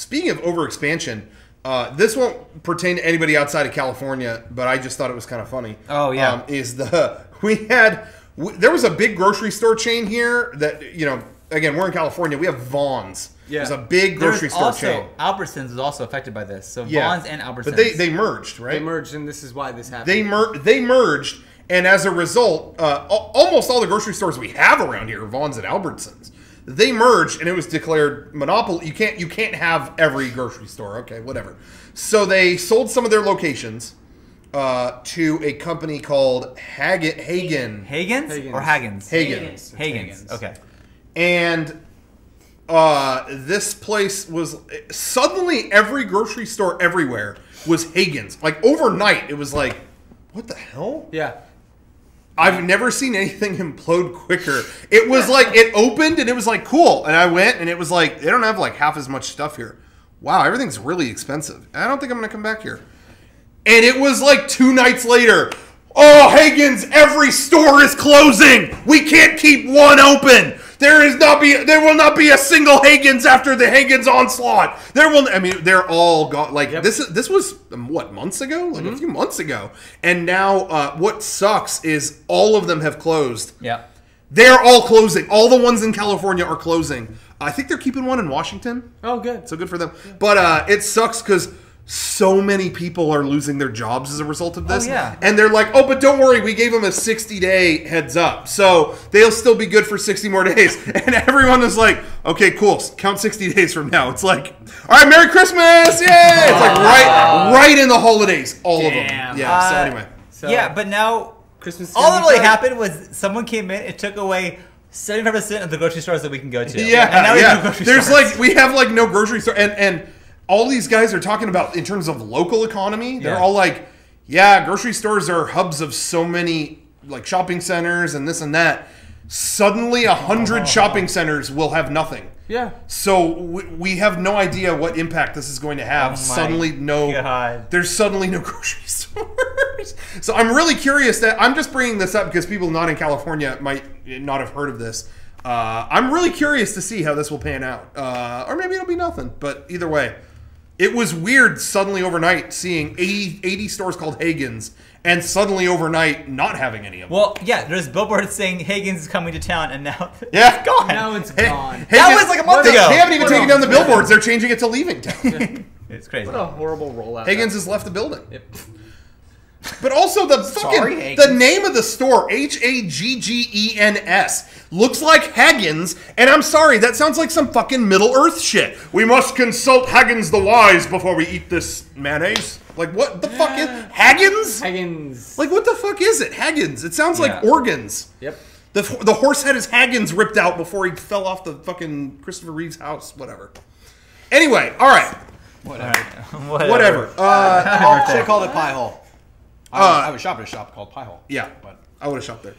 speaking of overexpansion, uh, this won't pertain to anybody outside of California, but I just thought it was kind of funny. Oh, yeah. um, is the we had w there was a big grocery store chain here that you know again we're in California we have Vons. Yeah. There's a big grocery There's store also chain. Albertsons is also affected by this. So Yeah, Vons and Albertsons. but they they merged right. They merged, and this is why this happened. they mer- they merged, and as a result, uh, almost all the grocery stores we have around here, are Vons and Albertsons, they merged, and it was declared monopoly. You can't you can't have every grocery store. Okay, whatever. So they sold some of their locations uh, to a company called Haggen Haggen, Haggen's, Haggen's. or Haggen's? Haggen's. Haggen's. Haggen's. Okay. and uh, this place was suddenly every grocery store everywhere was Haggen's. Like overnight, it was like, what the hell? yeah. I've never seen anything implode quicker. It was like it opened and it was like cool, and I went and it was like they don't have like half as much stuff here. Wow, everything's really expensive. I don't think I'm gonna come back here. And it was like two nights later. Oh, Haggen's, every store is closing. We can't keep one open. There is not be there will not be a single Haggen's after the Haggen's onslaught. There will I mean they're all gone like Yep. this is this was um, what months ago? Like a few months ago. And now uh, what sucks is all of them have closed. Yeah. They're all closing. All the ones in California are closing. I think they're keeping one in Washington. Oh, good. So good for them. But uh, it sucks because so many people are losing their jobs as a result of this. yeah. And they're like, oh, but don't worry, we gave them a 60 day heads up. So they'll still be good for 60 more days. And everyone is like, okay, cool. Count 60 days from now. It's like, all right, Merry Christmas. Yay. It's like right, right in the holidays. All of them. Damn. Yeah. so Uh, anyway. So, yeah, but now Christmas. all that really great. happened was someone came in and took away 75% of the grocery stores that we can go to. Yeah, and now we have no yeah. grocery There's stores. like we have like no grocery store, and and all these guys are talking about in terms of local economy. They're Yeah. all like, yeah, grocery stores are hubs of so many like shopping centers and this and that. Suddenly, a hundred shopping centers will have nothing. Yeah. So we, we have no idea what impact this is going to have. Oh suddenly, no. God. There's suddenly no grocery stores. so I'm really curious that I'm just bringing this up because people not in California might not have heard of this. Uh, I'm really curious to see how this will pan out, uh, or maybe it'll be nothing. But either way, it was weird suddenly overnight seeing 80, 80 stores called Haggen's, and suddenly overnight not having any of them. Well, yeah, there's billboards saying Haggen's is coming to town, and now yeah, it's gone. Now it's Hey- gone. That Haggen- was like a month they, ago. They haven't even Hold taken down the billboards. They're changing it to leaving town. it's crazy. What a horrible rollout. Haggen's has left the building. Yep. But also the fucking Sorry, the name of the store H A G G E N S looks like Haggins, and I'm sorry, that sounds like some fucking Middle Earth shit. We must consult Haggins the Wise before we eat this mayonnaise. Like what the fuck is Haggins? Higgins. Like what the fuck is it? Haggins. It sounds like organs. Yep. The, the horse had his Haggins ripped out before he fell off the fucking Christopher Reeve's house. Whatever. Anyway, all right, Whatever. Whatever. whatever. Uh, I should have called it Pie Hole. I, Uh, I was shopping at a shop called Pie Hole. yeah, But I would have shopped there.